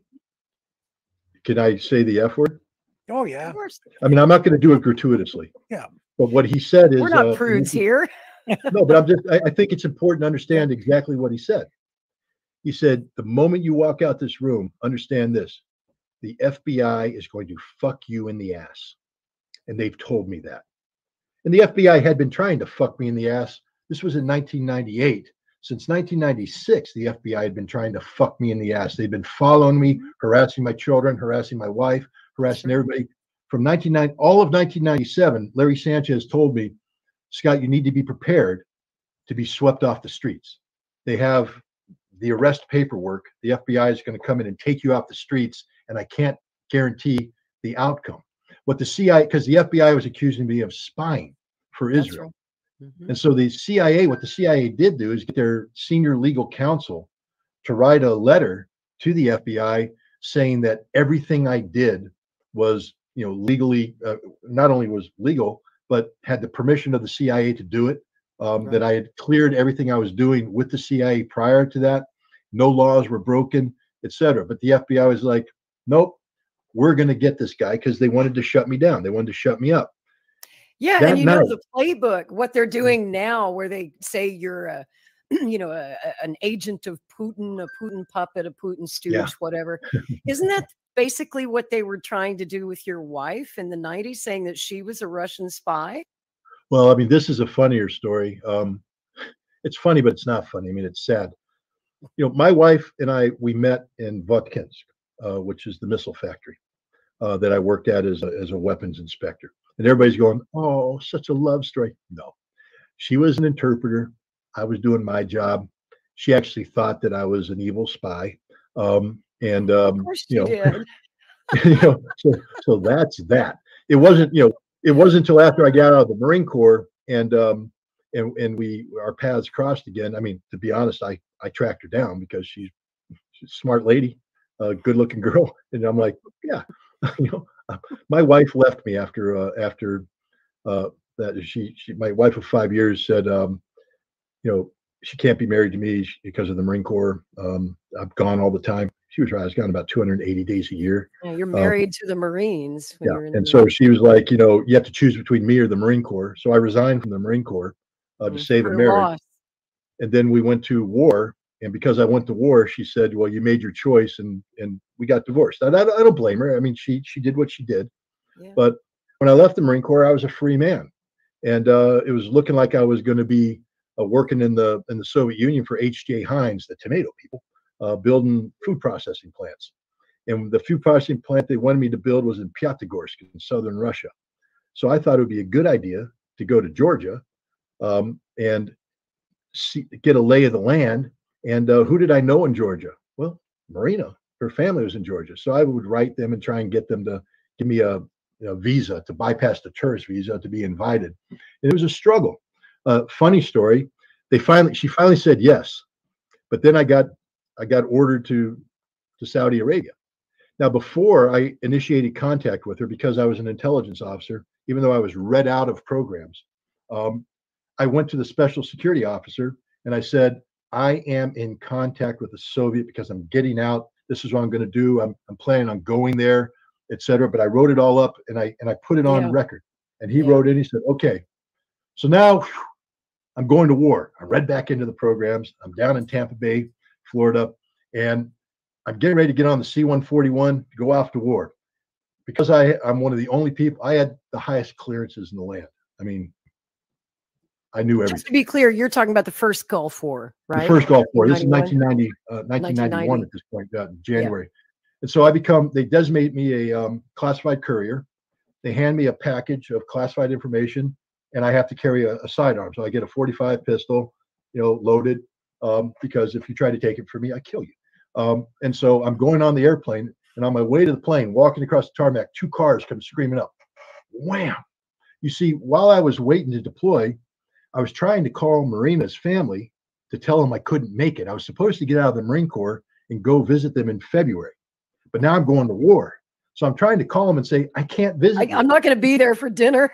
Can I say the F word? Oh Of yeah. course. I mean, I'm not going to do it gratuitously. Yeah. But what he said is We're not uh, prudes here. No, but I'm just, I, I think it's important to understand exactly what he said. He said, the moment you walk out this room, understand this the FBI is going to fuck you in the ass. And they've told me that. And the FBI had been trying to fuck me in the ass. This was in 1998. Since 1996, the FBI had been trying to fuck me in the ass. They've been following me, harassing my children, harassing my wife, harassing everybody. From 1990, all of 1997, Larry Sanchez told me, Scott, you need to be prepared to be swept off the streets. They have the arrest paperwork. The FBI is going to come in and take you off the streets, and I can't guarantee the outcome. What the CIA, because the FBI was accusing me of spying for That's Israel. right. Mhm. And so the CIA, what the CIA did do is get their senior legal counsel to write a letter to the FBI saying that everything I did was, you know, legally, uh, not only was legal, but had the permission of the CIA to do it. Um, That I had cleared everything I was doing with the CIA prior to that. No laws were broken, et cetera. But the FBI was like, nope, we're going to get this guy because they wanted to shut me down. They wanted to shut me up. Yeah, That and you know the playbook, what they're doing now, where they say you're a, you know, a, a- an agent of Putin, a Putin puppet, a Putin stooge, Yeah. whatever. Isn't that basically what they were trying to do with your wife in the 90s, saying that she was a Russian spy? Well, I mean, this is a funnier story. Um, it's funny, but it's not funny. I mean, it's sad. You know, my wife and I we met in Votkinsk, uh, which is the missile factory uh, that I worked at as a, as a weapons inspector. And everybody's going, "Oh, such a love story." No, she was an interpreter. I was doing my job. She actually thought that I was an evil spy. Um, and um, Of course you know, you know, so so that's that. It wasn't, you know, it wasn't until after I got out of the Marine Corps and um and and we our paths crossed again. I mean, to be honest, I I tracked her down because she's she's a smart lady, a good looking girl, and I'm like, yeah, you know, uh, my wife left me after uh, after uh that she she my wife of five years said um you know she can't be married to me because of the Marine Corps. Um, I've gone all the time. She was right. I was gone about 280 days a year. Yeah, you're married to the Marines. when Yeah. you're in the And so she was like, you know, you have to choose between me or the Marine Corps. So I resigned from the Marine Corps uh, to Marines. save a marriage. loss. And then we went to war. And because I went to war, she said, well, you made your choice and and we got divorced. And I, I don't blame her. I mean, she she did what she did. Yeah. But when I left the Marine Corps, I was a free man. And uh, it was looking like I was going to be working in the in the Soviet Union for H.J. Heinz, the tomato people, uh, building food processing plants. And the food processing plant they wanted me to build was in Pyatigorsk in southern Russia. So I thought it would be a good idea to go to Georgia um, and see, get a lay of the land. And uh, who did I know in Georgia? Well, Marina, her family was in Georgia. So I would write them and try and get them to give me a, a visa to bypass the tourist visa to be invited. And it was a struggle. Uh, funny story. They finally, she finally said yes, but then I got, I got ordered to, to Saudi Arabia. Now, before I initiated contact with her, because I was an intelligence officer, even though I was read out of programs, um, I went to the special security officer and I said, I am in contact with the Soviet because I'm getting out. This is what I'm going to do. I'm, I'm planning on going there, etc. But I wrote it all up and I and I put it on Yeah. record. And he Yeah. wrote it. He said, "Okay, so now whew, I'm going to war." I read back into the programs. I'm down in Tampa Bay, Florida, and I'm getting ready to get on the C-141 to go off to war. Because I I'm one of the only people. I had the highest clearances in the land. I mean, I knew everything. Just to be clear, you're talking about the first Gulf War, right? The first Gulf War. This is 1990, uh, 1991 1990. at this point, uh, January. And so I become, they designate me a um, classified courier. They hand me a package of classified information and I have to carry a, a sidearm. So I get a 45 pistol, you know, loaded um, because if you try to take it from me, I kill you. Um, and so I'm going on the airplane and on my way to the plane, walking across the tarmac, two cars come screaming up. Wham! You see, while I was waiting to deploy, I was trying to call Marina's family to tell them I couldn't make it. I was supposed to get out of the Marine Corps and go visit them in February, but now I'm going to war. So I'm trying to call them and say, I can't visit. I. I'm not going to be there for dinner.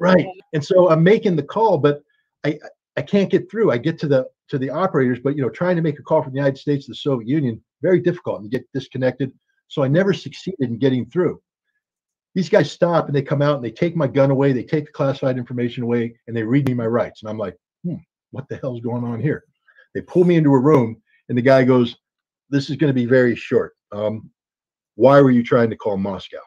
Right. And so I'm making the call, but I I can't get through. I get to the to the operators, but you know, trying to make a call from the United States to the Soviet Union, very difficult and get disconnected. So I never succeeded in getting through. These guys stop and they come out and they take my gun away, they take the classified information away, and they read me my rights. And I'm like, hmm, what the hell's going on here? They pull me into a room, and the guy goes, This is going to be very short. Um, why were you trying to call Moscow?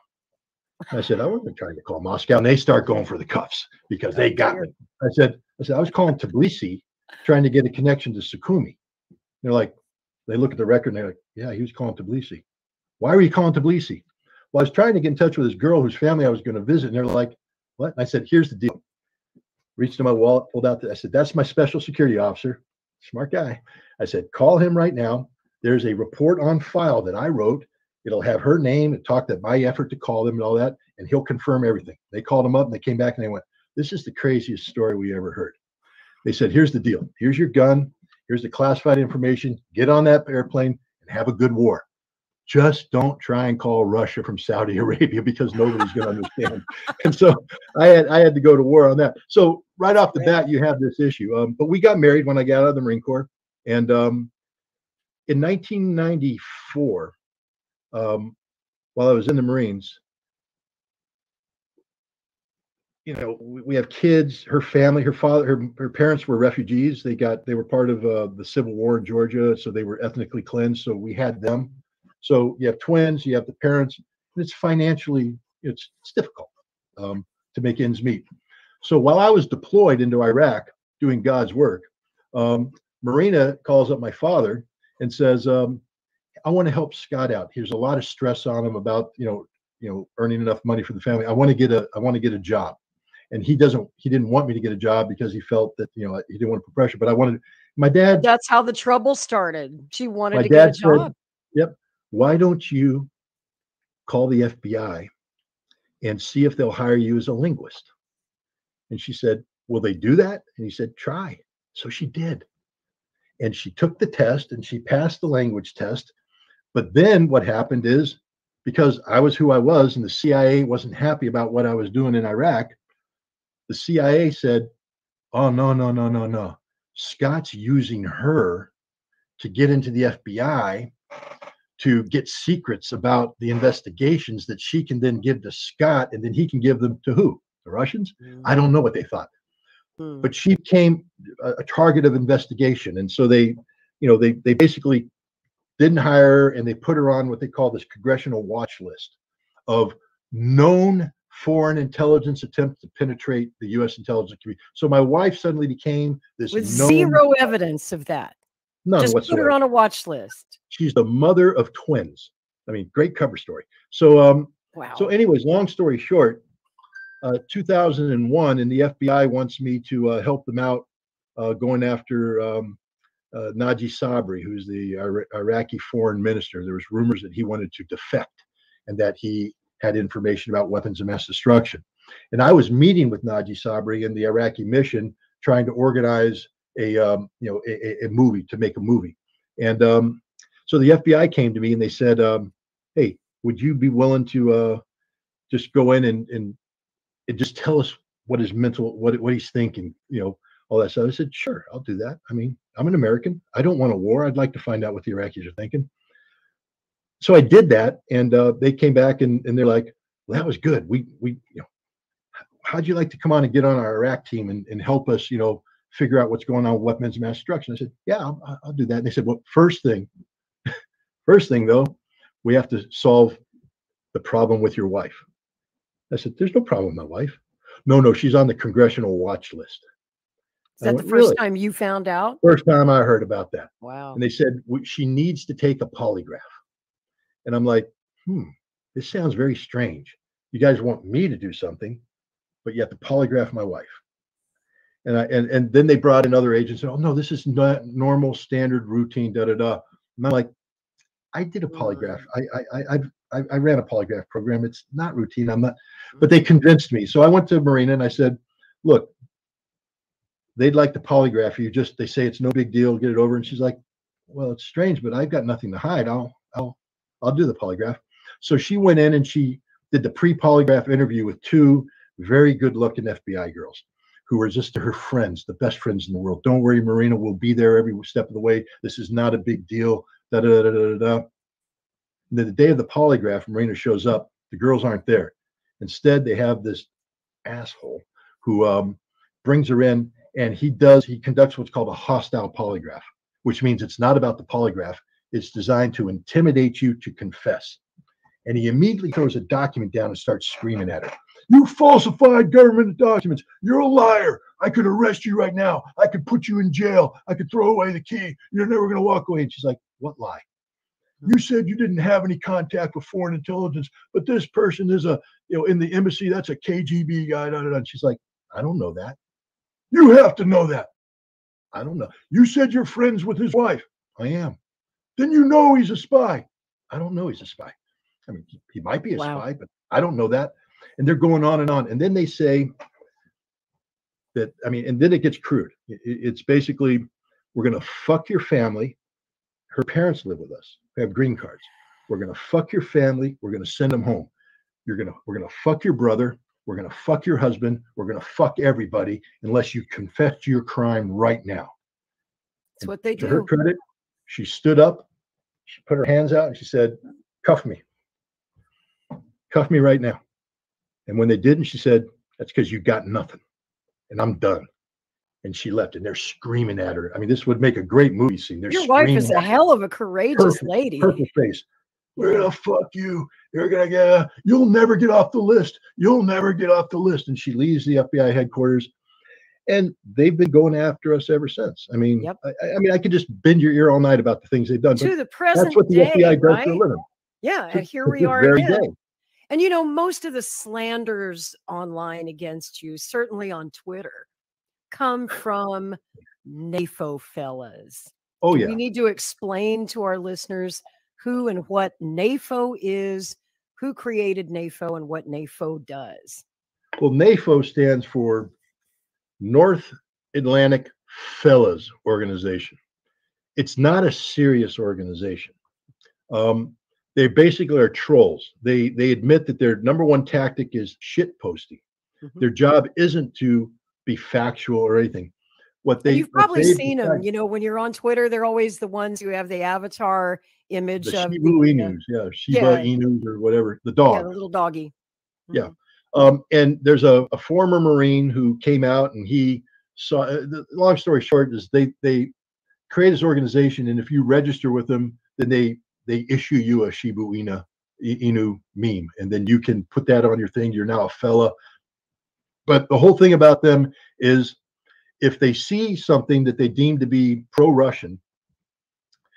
I said, I wasn't trying to call Moscow. And they start going for the cuffs because they oh, got me. I said, I said, I was calling Tbilisi trying to get a connection to Sukhumi. They're like, they look at the record and they're like, yeah, he was calling Tbilisi. Why were you calling Tbilisi? Well, I was trying to get in touch with this girl whose family I was going to visit. And they're like, what? And I said, here's the deal. Reached in my wallet, pulled out, the, I said, that's my special security officer. Smart guy. I said, call him right now. There's a report on file that I wrote. It'll have her name and talk that my effort to call them and all that, and he'll confirm everything. They called him up and they came back and they went, This is the craziest story we ever heard. They said, Here's the deal. Here's your gun. Here's the classified information. Get on that airplane and have a good war. Just don't try and call Russia from Saudi Arabia because nobody's going to understand. and so I had I had to go to war on that. So right off the bat, you have this issue. Um, but we got married when I got out of the Marine Corps, and um, in 1994, um, while I was in the Marines, you know, we, we have kids. Her family, her father, her, her parents were refugees. They got they were part of uh, the Civil War in Georgia, so they were ethnically cleansed. So we had them. So you have twins, you have the parents, and it's financially it's, it's difficult um, to make ends meet. So while I was deployed into Iraq doing God's work, um, Marina calls up my father and says, um, "I want to help Scott out. There's a lot of stress on him about you know you know earning enough money for the family. I want to get a I want to get a job." And he doesn't. He didn't want me to get a job because he felt that you know he didn't want to put pressure. But I wanted. My dad. That's how the trouble started. She wanted My to get a dad said- job. Yep. Why don't you call the FBI and see if they'll hire you as a linguist? And she said, Will they do that? And he said, Try. So she did. And she took the test and she passed the language test. But then what happened is because I was who I was and the CIA wasn't happy about what I was doing in Iraq, the CIA said, Oh, no, no, no, no, no. Scott's using her to get into the FBI to get secrets about the investigations that she can then give to Scott, and then he can give them to who? The Russians? I don't know what they thought, Hmm. but she became a, a target of investigation, and so they, you know, they they basically didn't hire her, and they put her on what they call this congressional watch list of known foreign intelligence attempts to penetrate the U.S. intelligence community. So my wife suddenly became this with known, zero evidence of that. none Just put her on a watch list. She's the mother of twins. I mean, great cover story. So, um, Wow. so anyways, long story short, uh, 2001, and the FBI wants me to uh, help them out uh, going after um, uh, Naji Sabri, who's the Ira- Iraqi foreign minister. There was rumors that he wanted to defect and that he had information about weapons of mass destruction. And I was meeting with Naji Sabri in the Iraqi mission, trying to organize a um, you know a, a- movie to make a movie. And um, so the FBI came to me and they said, um, "Hey, would you be willing to uh, just go in and, and and just tell us what his mental what what he's thinking, you know, all that stuff?" I said, "Sure, I'll do that. I mean, I'm an American. I don't want a war. I'd like to find out what the Iraqis are thinking." So I did that, and uh, they came back and, and they're like, "Well, that was good. We we you know, how'd you like to come on and get on our Iraq team and, and help us, you know, figure out what's going on with weapons of mass destruction?" I said, "Yeah, I'll, I'll- do that." And they said, "Well, first thing, first thing though, we have to solve the problem with your wife." I said, "There's no problem with my wife. No, no, she's on the congressional watch list." Is that the first "Really?" time you found out? First time I heard about that. Wow. And they said she needs to take a polygraph. And I'm like, hmm, this sounds very strange. You guys want me to do something, but you have to polygraph my wife. And I and, and then they brought in other agents and oh no, this is not normal, standard, routine, da da da. And I'm like, I did a polygraph. I I I I I ran a polygraph program. It's not routine. I'm not, but they convinced me. So I went to Marina and I said, look, they'd like to polygraph you. Just they say it's no big deal, get it over. And she's like, well, it's strange, but I've got nothing to hide. I'll I'll I'll do the polygraph. So she went in and she did the pre-polygraph interview with two very good-looking FBI girls who were just her friends, the best friends in the world. Don't worry, Marina will be there every step of the way. This is not a big deal. Da da da da da da. Then the day of the polygraph, Marina shows up. The girls aren't there. Instead, they have this asshole who um, brings her in, and he does he conducts what's called a hostile polygraph, which means it's not about the polygraph. It's designed to intimidate you to confess. And he immediately throws a document down and starts screaming at her. You falsified government documents. You're a liar. I could arrest you right now. I could put you in jail. I could throw away the key. You're never going to walk away. And she's like, What lie? You said you didn't have any contact with foreign intelligence, but this person is a, you know, in the embassy, that's a KGB guy. Da, da, da. And she's like, I don't know that. You have to know that. I don't know. You said you're friends with his wife. I am. Then you know he's a spy. I don't know he's a spy. I mean, he, might be a Wow. spy, but I don't know that. And they're going on and on. And then they say that, I mean, and then it gets crude. It's basically, we're going to fuck your family. Her parents live with us. They have green cards. We're going to fuck your family. We're going to send them home. You're going to, we're going to fuck your brother. We're going to fuck your husband. We're going to fuck everybody unless you confess to your crime right now. That's what they do. To her credit, she stood up, she put her hands out, and she said, Cuff me. Cuff me right now. And when they didn't, she said, That's because you got nothing. And I'm done. And she left, and they're screaming at her. I mean, this would make a great movie scene. They're Your wife is a hell of a courageous lady. purple face. We're gonna fuck you. You're gonna get. uh, You'll never get off the list. You'll never get off the list. And she leaves the FBI headquarters, and they've been going after us ever since. I mean, Yep. I, I mean, I could just bend your ear all night about the things they've done. To the present that's what the day, FBI does right? for a living. Yeah, to- and here we are very again. day. And you know, most of the slanders online against you, certainly on Twitter, come from NAFO fellas. Oh yeah. We need to explain to our listeners who and what NAFO is, who created NAFO, and what NAFO does. Well, NAFO stands for North Atlantic Fellas Organization. It's not a serious organization. Um, they basically are trolls. They they admit that their number one tactic is shit posting. Mhm. Their job isn't to be factual or anything. What they And you've probably seen them. You know, when you're on Twitter, they're always the ones who have the avatar image the of Shiba the, uh, Inus, yeah, Shiba yeah. Inus or whatever, the yeah, dog. the little doggy. Yeah. Mhm. Um, and there's a, a former Marine who came out and he saw. Uh, the long story short is they they create this organization, and if you register with them, then they they issue you a Shiba Inu, I- Inu meme, and then you can put that on your thing. You're now a fella. But the whole thing about them is, if they see something that they deem to be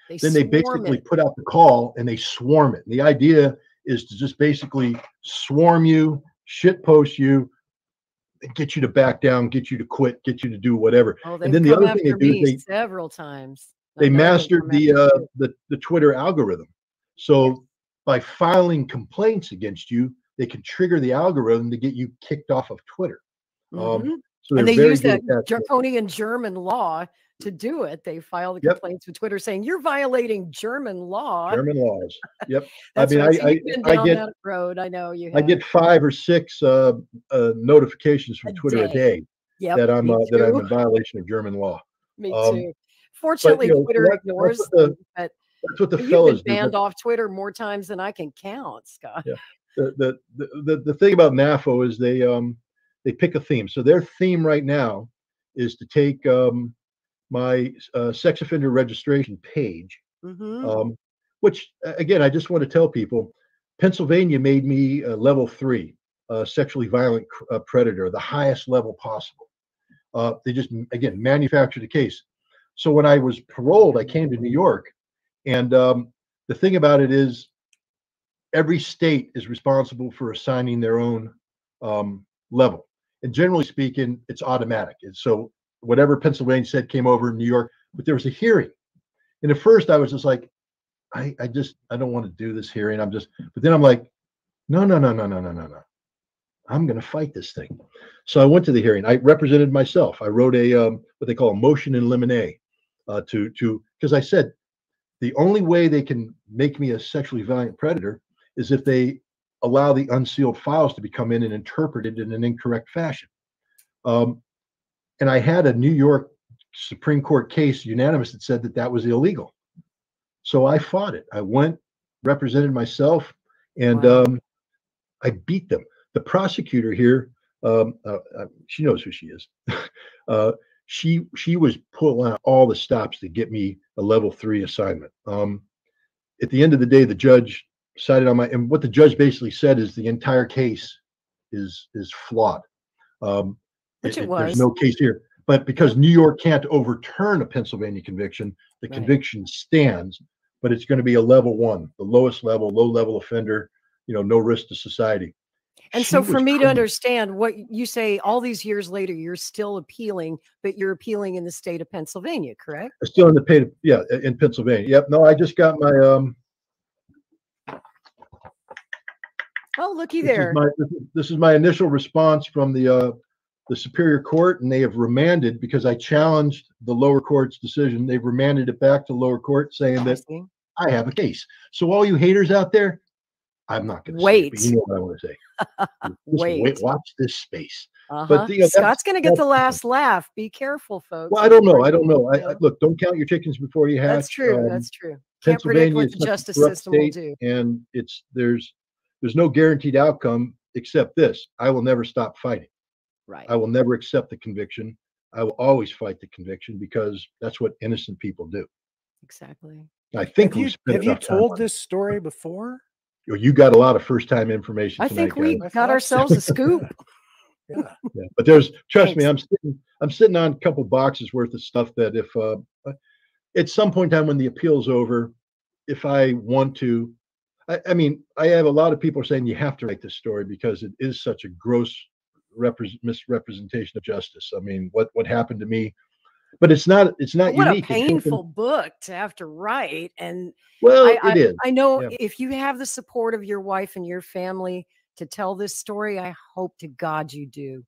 pro-Russian, then they basically it. put out the call and they swarm it. And the idea is to just basically swarm you, shit post you, get you to back down, get you to quit, get you to do whatever. Oh, and then the other thing they do is they several times. They they've mastered the uh, the the Twitter algorithm. So by filing complaints against you, they can trigger the algorithm to get you kicked off of Twitter. Um, Mhm. so and they use that at draconian German law to do it. They file the Yep. complaints with Twitter saying you're violating German law. German laws. Yep. I mean, right. I, So I, I get that road. I know you. I get five or six uh, uh, notifications from A Twitter a day. day Yep, that I'm uh, that I'm in violation of German law. Me um, too. Fortunately, know, Twitter that- that's ignores what the- but That's what the but fellas been do. banned off Twitter more times than I can count, Scott. Yeah. The, the the the the thing about NAFO is they um they pick a theme. So their theme right now is to take um my uh, sex offender registration page, Mhm. um, which uh, again I just want to tell people, Pennsylvania made me a level three uh, sexually violent cr- uh, predator, the highest level possible. Uh, they just again manufactured a case. So when I was paroled, I came to New York, and um, the thing about it is, every state is responsible for assigning their own um, level, and generally speaking, it's automatic. And so whatever Pennsylvania said came over in New York, but there was a hearing, and at first I was just like, I, I just I don't want to do this hearing. I'm just, but then I'm like, no, no, no, no, no, no, no, no. I'm going to fight this thing. So I went to the hearing. I represented myself. I wrote a um, what they call a motion in limine uh, to to because I said the only way they can make me a sexually violent predator is if they allow the unsealed files to be come in and interpreted in an incorrect fashion. Um, and I had a New York Supreme Court case unanimous that said that that was illegal. So I fought it. I went, represented myself, and Wow. um, I beat them. The prosecutor here, um, uh, uh, she knows who she is. uh, she she was pulling out all the stops to get me a level three assignment. Um, at the end of the day, the judge sided on my and what the judge basically said is the entire case is is flawed. Um, Which it There's was. no case here, but because New York can't overturn a Pennsylvania conviction, the Right. conviction stands. But it's going to be a level one, the lowest level, low level offender. You know, no risk to society. And She so, for me to understand what you say, all these years later, you're still appealing, but you're appealing in the state of Pennsylvania, correct? Still in the paid, yeah, in Pennsylvania. Yep. No, I just got my um. Oh, looky This is there. my this is, this is my initial response from the uh the Superior Court, and they have remanded because I challenged the lower court's decision. They've remanded it back to lower court, saying that. I have a case. So all you haters out there, I'm not going to Wait. Say but you know what I want to say. Just Wait. watch this space. Uh-huh. the, you know, Scott's going to get the last laugh. Be careful, folks. Well, I don't know. I don't know. I, I, look, don't count your chickens before you hatch. That's true. Um, That's true. Can't predict what the justice system will do. and it's there's there's no guaranteed outcome except this: I will never stop fighting. Right. I will never accept the conviction. I will always fight the conviction because that's what innocent people do. Exactly. I think Have we you, spent have you told this story before? You you got a lot of first time information. I tonight, think we guys. Got ourselves a scoop. Yeah. Yeah, but there's trust me, I'm sitting I'm sitting on a couple boxes worth of stuff that if uh uh, at some point in time when the appeal's over, if I want to, I, I mean, I have a lot of people saying you have to write this story because it is such a gross repres misrepresentation of justice. I mean, what what happened to me, but it's not it's not what a unique. Happened- painful book to have to write. And well, I, it is. I know Yeah. if you have the support of your wife and your family to tell this story, I hope to God you do.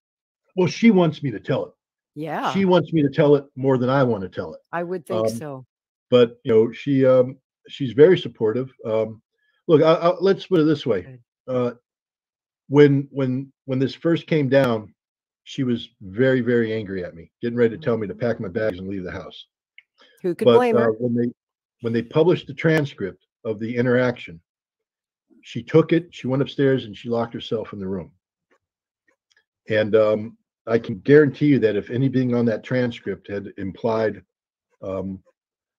Well, she wants me to tell it. Yeah, She wants me to tell it more than I want to tell it. I would think um, so. but you know she um she's very supportive um look I, I, let's put it this way uh when when when this first came down she was very very angry at me getting ready to tell me to pack my bags and leave the house Who could but blame uh, her? when they when they published the transcript of the interaction she took it she went upstairs and she locked herself in the room and um i can guarantee you that if anything on that transcript had implied um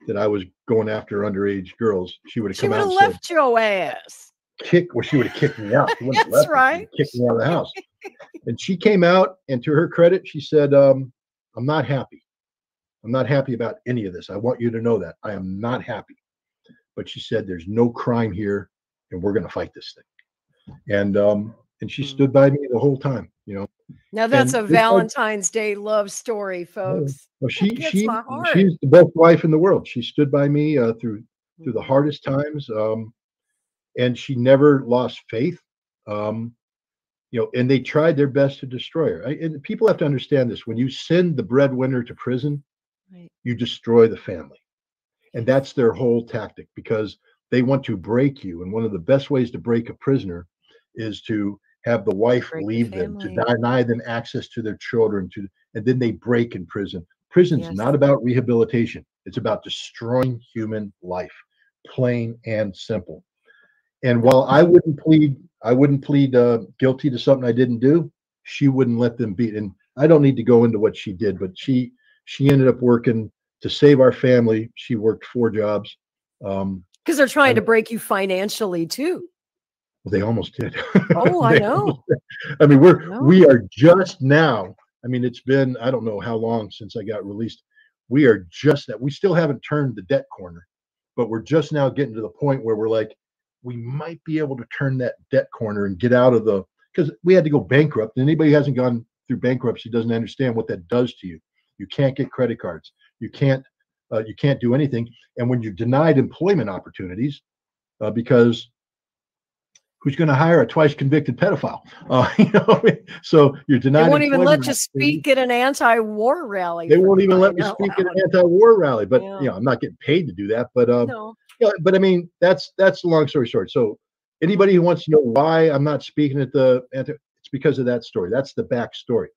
that i was going after underage girls she would have She come would out have and said left your ass. Kick well she would have kicked me out. She That's left me, she right. kicked me out of the house. And she came out and to her credit she said um i'm not happy. I'm not happy about any of this. I want you to know that. I am not happy. But she said there's no crime here and we're going to fight this thing. And um and she Hmm. stood by me the whole time you know? Now that's and a Valentine's Day love story, folks. well she she she's the best wife in the world. She stood by me uh, through through the hardest times um and she never lost faith um you know and they tried their best to destroy her. I, and people have to understand this when you send the breadwinner to prison Right. you destroy the family and that's their whole tactic because they want to break you and one of the best ways to break a prisoner is to have the wife Break the leave them to deny them access to their children to and then they break in prison. Prison's Yes. not about rehabilitation it's about destroying human life plain and simple and while i wouldn't plead i wouldn't plead uh, guilty to something i didn't do she wouldn't let them beat and i don't need to go into what she did but she she ended up working to save our family she worked four jobs um Because they're trying to break you financially too. well, they almost did Oh, I know. i mean we're know. we are just now i mean it's been i don't know how long since i got released we are just that we still haven't turned the debt corner but we're just now getting to the point where we're like we might be able to turn that debt corner and get out of the because we had to go bankrupt. And anybody who hasn't gone through bankruptcy doesn't understand what that does to you. You can't get credit cards. You can't uh, you can't do anything. And when you're denied employment opportunities uh, because who's going to hire a twice convicted pedophile uh, you know so you're They denied won't even let you speak at an anti-war rally. they won't even let me speak at an anti-war rally but Yeah. you know i'm not getting paid to do that but um No. yeah, but I mean, that's that's the long story short. So anybody who wants to know why I'm not speaking at the anti, it's because of that story. That's the backstory.